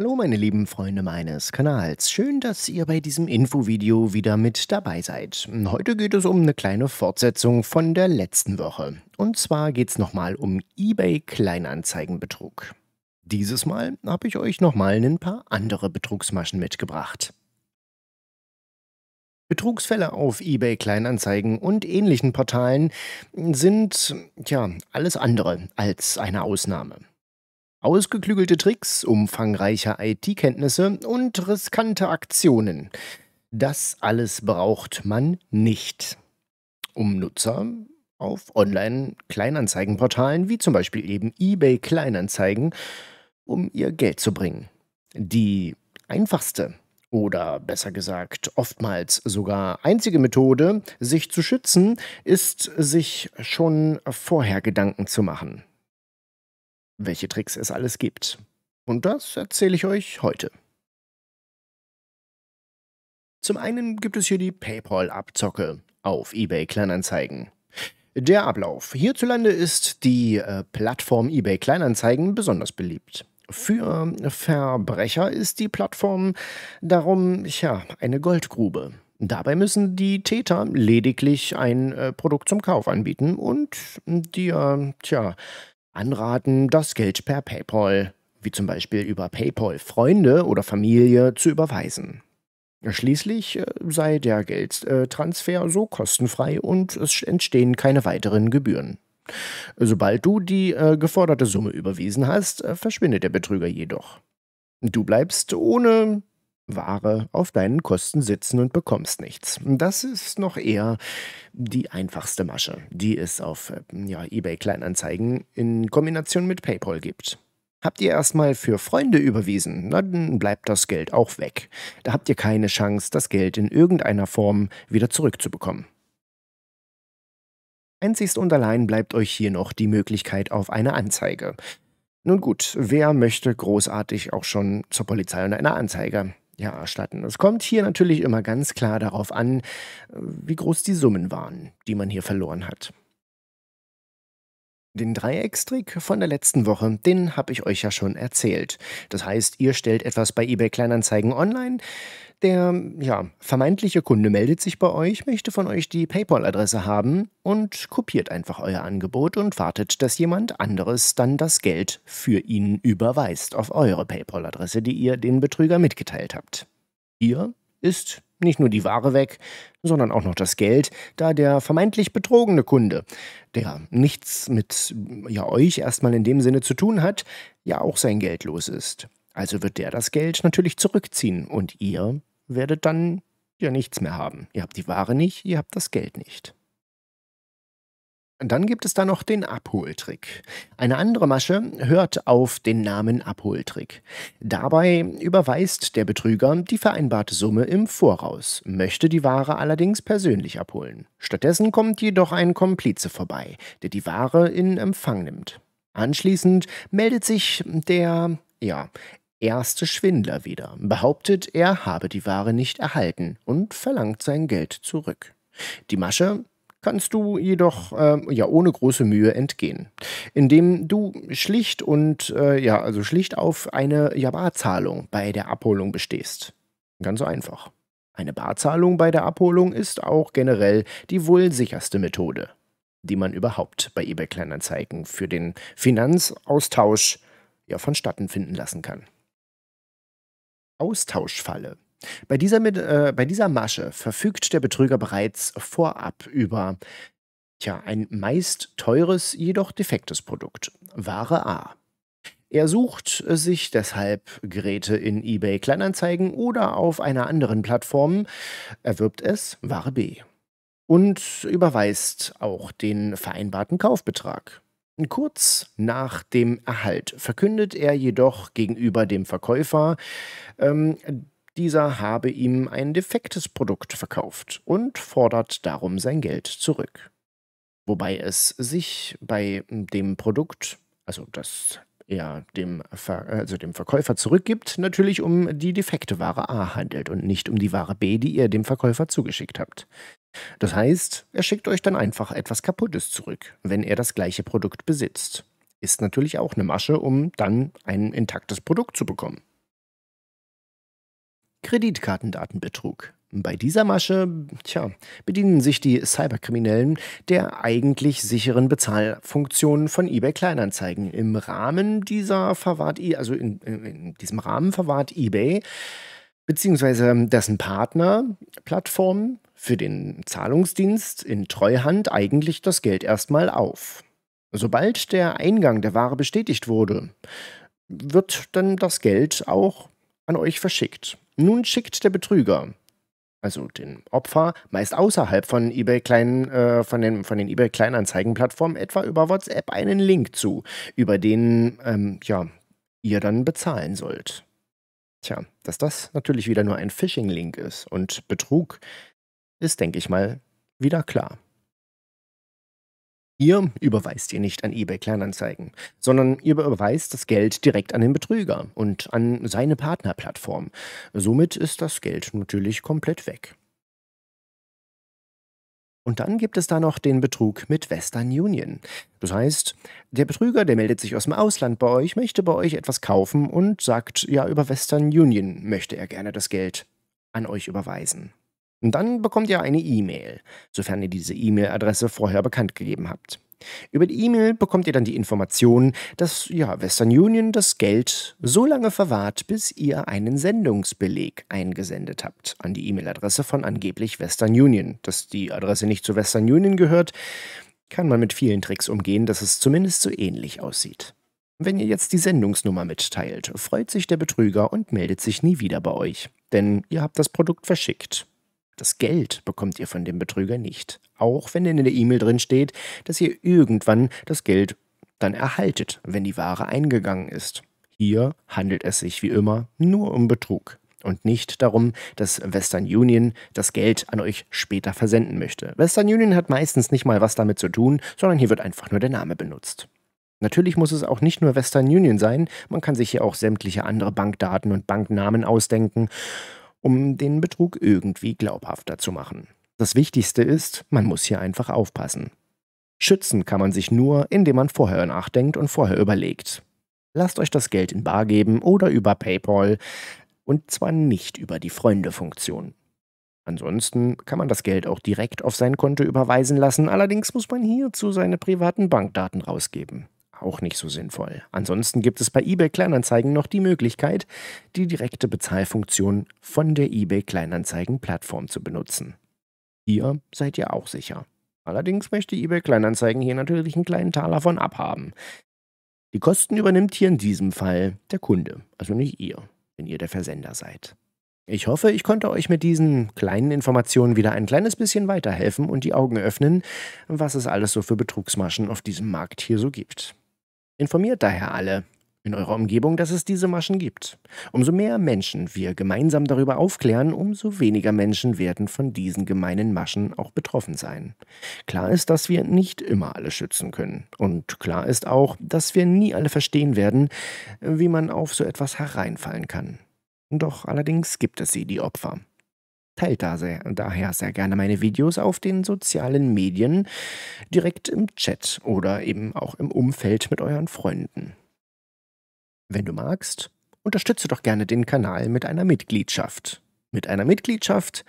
Hallo meine lieben Freunde meines Kanals. Schön, dass ihr bei diesem Infovideo wieder mit dabei seid. Heute geht es um eine kleine Fortsetzung von der letzten Woche. Und zwar geht es nochmal um eBay Kleinanzeigenbetrug. Dieses Mal habe ich euch nochmal ein paar andere Betrugsmaschen mitgebracht. Betrugsfälle auf eBay Kleinanzeigen und ähnlichen Portalen sind ja alles andere als eine Ausnahme. Ausgeklügelte Tricks, umfangreiche IT-Kenntnisse und riskante Aktionen. Das alles braucht man nicht, um Nutzer auf Online-Kleinanzeigenportalen wie zum Beispiel eben eBay Kleinanzeigen, um ihr Geld zu bringen. Die einfachste oder besser gesagt oftmals sogar einzige Methode, sich zu schützen, ist, sich schon vorher Gedanken zu machen welche Tricks es alles gibt. Und das erzähle ich euch heute. Zum einen gibt es hier die PayPal-Abzocke auf eBay Kleinanzeigen. Der Ablauf. Hierzulande ist die äh, Plattform eBay Kleinanzeigen besonders beliebt. Für Verbrecher ist die Plattform darum, ja, eine Goldgrube. Dabei müssen die Täter lediglich ein äh, Produkt zum Kauf anbieten und dir, tja, anraten, das Geld per PayPal, wie zum Beispiel über PayPal Freunde oder Familie, zu überweisen. Schließlich äh, sei der Geldtransfer so kostenfrei und es entstehen keine weiteren Gebühren. Sobald du die äh, geforderte Summe überwiesen hast, äh, verschwindet der Betrüger jedoch. Du bleibst ohne Ware auf deinen Kosten sitzen und bekommst nichts. Das ist noch eher die einfachste Masche, die es auf ja, eBay Kleinanzeigen in Kombination mit PayPal gibt. Habt ihr erstmal für Freunde überwiesen, dann bleibt das Geld auch weg. Da habt ihr keine Chance, das Geld in irgendeiner Form wieder zurückzubekommen. Einzigst und allein bleibt euch hier noch die Möglichkeit auf eine Anzeige. Nun gut, wer möchte großartig auch schon zur Polizei und einer Anzeige? Ja, erstatten. Es kommt hier natürlich immer ganz klar darauf an, wie groß die Summen waren, die man hier verloren hat. Den Dreieckstrick von der letzten Woche, den habe ich euch ja schon erzählt. Das heißt, ihr stellt etwas bei eBay Kleinanzeigen online, der ja, vermeintliche Kunde meldet sich bei euch, möchte von euch die PayPal-Adresse haben und kopiert einfach euer Angebot und wartet, dass jemand anderes dann das Geld für ihn überweist auf eure PayPal-Adresse, die ihr den Betrüger mitgeteilt habt. Ihr ist nicht nur die Ware weg, sondern auch noch das Geld, da der vermeintlich betrogene Kunde, der nichts mit ja, euch erstmal in dem Sinne zu tun hat, ja auch sein Geld los ist. Also wird der das Geld natürlich zurückziehen und ihr werdet dann ja nichts mehr haben. Ihr habt die Ware nicht, ihr habt das Geld nicht. Dann gibt es da noch den Abholtrick. Eine andere Masche hört auf den Namen Abholtrick. Dabei überweist der Betrüger die vereinbarte Summe im Voraus, möchte die Ware allerdings persönlich abholen. Stattdessen kommt jedoch ein Komplize vorbei, der die Ware in Empfang nimmt. Anschließend meldet sich der, ja, erste Schwindler wieder, behauptet, er habe die Ware nicht erhalten und verlangt sein Geld zurück. Die Masche kannst du jedoch äh, ja ohne große Mühe entgehen, indem du schlicht und äh, ja also schlicht auf eine ja, Barzahlung bei der Abholung bestehst. Ganz einfach. Eine Barzahlung bei der Abholung ist auch generell die wohl sicherste Methode, die man überhaupt bei eBay Kleinanzeigen für den Finanzaustausch ja vonstatten finden lassen kann. Austauschfalle. Bei dieser, äh, bei dieser Masche verfügt der Betrüger bereits vorab über tja, ein meist teures, jedoch defektes Produkt, Ware A. Er sucht sich deshalb Geräte in eBay Kleinanzeigen oder auf einer anderen Plattform, erwirbt es Ware B und überweist auch den vereinbarten Kaufbetrag. Kurz nach dem Erhalt verkündet er jedoch gegenüber dem Verkäufer, ähm, dieser habe ihm ein defektes Produkt verkauft und fordert darum sein Geld zurück. Wobei es sich bei dem Produkt, also das er dem, Ver also dem Verkäufer zurückgibt, natürlich um die defekte Ware A handelt und nicht um die Ware B, die ihr dem Verkäufer zugeschickt habt. Das heißt, er schickt euch dann einfach etwas Kaputtes zurück, wenn er das gleiche Produkt besitzt. Ist natürlich auch eine Masche, um dann ein intaktes Produkt zu bekommen. Kreditkartendatenbetrug. Bei dieser Masche, tja, bedienen sich die Cyberkriminellen der eigentlich sicheren Bezahlfunktion von eBay Kleinanzeigen. Im Rahmen dieser verwahrt, also in, in diesem Rahmen verwahrt eBay beziehungsweise dessen Partner Plattform für den Zahlungsdienst in Treuhand eigentlich das Geld erstmal auf. Sobald der Eingang der Ware bestätigt wurde, wird dann das Geld auch an euch verschickt. Nun schickt der Betrüger also den Opfer, meist außerhalb von eBay kleinen, äh, von den, von den eBay Kleinanzeigenplattformen, etwa über WhatsApp einen Link zu, über den ähm, ja, ihr dann bezahlen sollt. Tja, dass das natürlich wieder nur ein Phishing-Link ist und Betrug, ist, denke ich mal, wieder klar. Ihr überweist ihr nicht an eBay Kleinanzeigen, sondern ihr überweist das Geld direkt an den Betrüger und an seine Partnerplattform. Somit ist das Geld natürlich komplett weg. Und dann gibt es da noch den Betrug mit Western Union. Das heißt, der Betrüger, der meldet sich aus dem Ausland bei euch, möchte bei euch etwas kaufen und sagt, ja, über Western Union möchte er gerne das Geld an euch überweisen. Dann bekommt ihr eine E-Mail, sofern ihr diese E-Mail-Adresse vorher bekannt gegeben habt. Über die E-Mail bekommt ihr dann die Information, dass ja, Western Union das Geld so lange verwahrt, bis ihr einen Sendungsbeleg eingesendet habt an die E-Mail-Adresse von angeblich Western Union. Dass die Adresse nicht zu Western Union gehört, kann man mit vielen Tricks umgehen, dass es zumindest so ähnlich aussieht. Wenn ihr jetzt die Sendungsnummer mitteilt, freut sich der Betrüger und meldet sich nie wieder bei euch, denn ihr habt das Produkt verschickt. Das Geld bekommt ihr von dem Betrüger nicht. Auch wenn in der E-Mail drin steht, dass ihr irgendwann das Geld dann erhaltet, wenn die Ware eingegangen ist. Hier handelt es sich wie immer nur um Betrug und nicht darum, dass Western Union das Geld an euch später versenden möchte. Western Union hat meistens nicht mal was damit zu tun, sondern hier wird einfach nur der Name benutzt. Natürlich muss es auch nicht nur Western Union sein, man kann sich hier auch sämtliche andere Bankdaten und Banknamen ausdenken um den Betrug irgendwie glaubhafter zu machen. Das Wichtigste ist, man muss hier einfach aufpassen. Schützen kann man sich nur, indem man vorher nachdenkt und vorher überlegt. Lasst euch das Geld in Bar geben oder über PayPal und zwar nicht über die Freunde-Funktion. Ansonsten kann man das Geld auch direkt auf sein Konto überweisen lassen, allerdings muss man hierzu seine privaten Bankdaten rausgeben auch nicht so sinnvoll. Ansonsten gibt es bei eBay Kleinanzeigen noch die Möglichkeit, die direkte Bezahlfunktion von der eBay Kleinanzeigen Plattform zu benutzen. Hier seid ihr auch sicher. Allerdings möchte eBay Kleinanzeigen hier natürlich einen kleinen Taler von abhaben. Die Kosten übernimmt hier in diesem Fall der Kunde, also nicht ihr, wenn ihr der Versender seid. Ich hoffe, ich konnte euch mit diesen kleinen Informationen wieder ein kleines bisschen weiterhelfen und die Augen öffnen, was es alles so für Betrugsmaschen auf diesem Markt hier so gibt. Informiert daher alle in eurer Umgebung, dass es diese Maschen gibt. Umso mehr Menschen wir gemeinsam darüber aufklären, umso weniger Menschen werden von diesen gemeinen Maschen auch betroffen sein. Klar ist, dass wir nicht immer alle schützen können. Und klar ist auch, dass wir nie alle verstehen werden, wie man auf so etwas hereinfallen kann. Doch allerdings gibt es sie, die Opfer. Teilt da sehr, daher sehr gerne meine Videos auf den sozialen Medien, direkt im Chat oder eben auch im Umfeld mit euren Freunden. Wenn du magst, unterstütze doch gerne den Kanal mit einer Mitgliedschaft. Mit einer Mitgliedschaft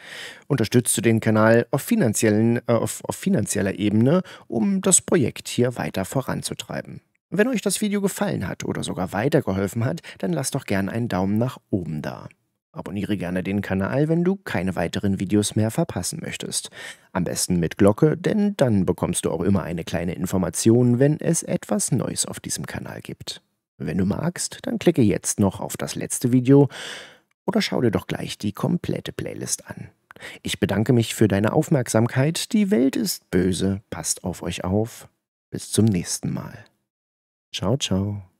unterstützt du den Kanal auf, finanziellen, äh, auf, auf finanzieller Ebene, um das Projekt hier weiter voranzutreiben. Wenn euch das Video gefallen hat oder sogar weitergeholfen hat, dann lasst doch gerne einen Daumen nach oben da. Abonniere gerne den Kanal, wenn du keine weiteren Videos mehr verpassen möchtest. Am besten mit Glocke, denn dann bekommst du auch immer eine kleine Information, wenn es etwas Neues auf diesem Kanal gibt. Wenn du magst, dann klicke jetzt noch auf das letzte Video oder schau dir doch gleich die komplette Playlist an. Ich bedanke mich für deine Aufmerksamkeit. Die Welt ist böse. Passt auf euch auf. Bis zum nächsten Mal. Ciao, ciao.